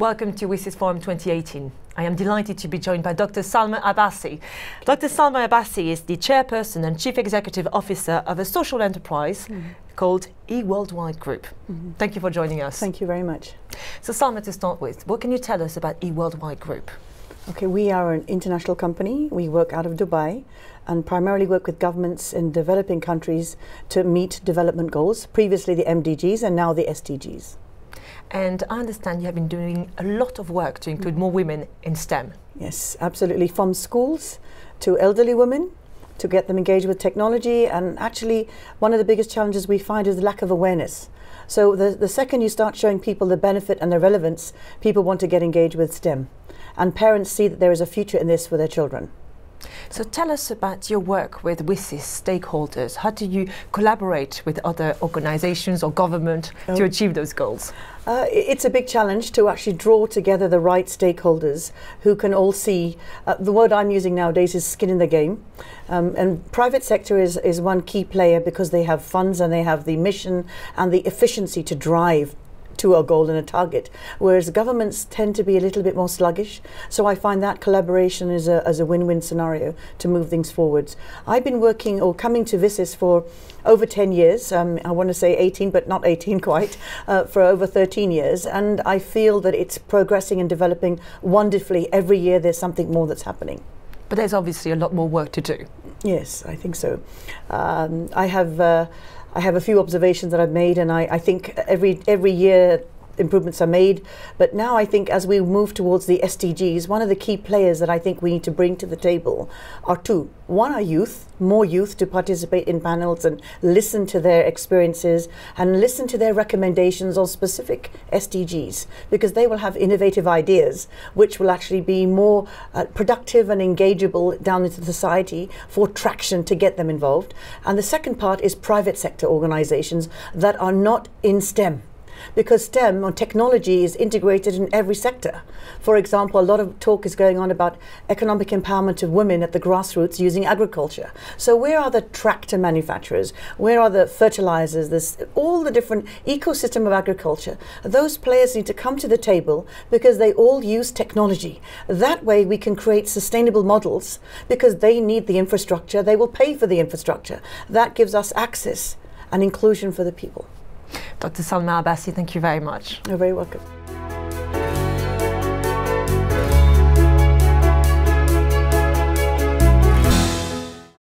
Welcome to WSIS Forum 2018. I am delighted to be joined by Dr. Salma Abbasi. Dr. Salma Abbasi is the chairperson and chief executive officer of a social enterprise mm. called eWorldwide Group. Mm -hmm. Thank you for joining us. Thank you very much. So, Salma, to start with, what can you tell us about eWorldwide Group? Okay, we are an international company. We work out of Dubai and primarily work with governments in developing countries to meet development goals, previously the MDGs and now the SDGs. And I understand you have been doing a lot of work to include mm. more women in STEM. Yes, absolutely. From schools to elderly women to get them engaged with technology. And actually, one of the biggest challenges we find is the lack of awareness. So the, the second you start showing people the benefit and the relevance, people want to get engaged with STEM. And parents see that there is a future in this for their children. So tell us about your work with WSIS stakeholders. How do you collaborate with other organizations or government oh. to achieve those goals? Uh, it's a big challenge to actually draw together the right stakeholders who can all see. Uh, the word I'm using nowadays is skin in the game. Um, and private sector is, is one key player because they have funds and they have the mission and the efficiency to drive to a goal and a target, whereas governments tend to be a little bit more sluggish. So I find that collaboration is a, as a win-win scenario to move things forwards. I've been working or coming to WSIS for over 10 years, um, I want to say 18, but not 18 quite, uh, for over 13 years, and I feel that it's progressing and developing wonderfully. Every year there's something more that's happening. But there's obviously a lot more work to do. Yes, I think so. Um, I have uh, I have a few observations that I've made, and I, I think every every year improvements are made. But now I think as we move towards the SDGs, one of the key players that I think we need to bring to the table are two. One are youth, more youth to participate in panels and listen to their experiences and listen to their recommendations on specific SDGs because they will have innovative ideas which will actually be more uh, productive and engageable down into society for traction to get them involved. And the second part is private sector organizations that are not in STEM because STEM or technology is integrated in every sector. For example, a lot of talk is going on about economic empowerment of women at the grassroots using agriculture. So where are the tractor manufacturers? Where are the fertilizers? This all the different ecosystem of agriculture. Those players need to come to the table because they all use technology. That way we can create sustainable models because they need the infrastructure. They will pay for the infrastructure. That gives us access and inclusion for the people. Dr. Salma Abbasi, thank you very much. You're very welcome.